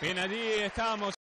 Bien, allí estábamos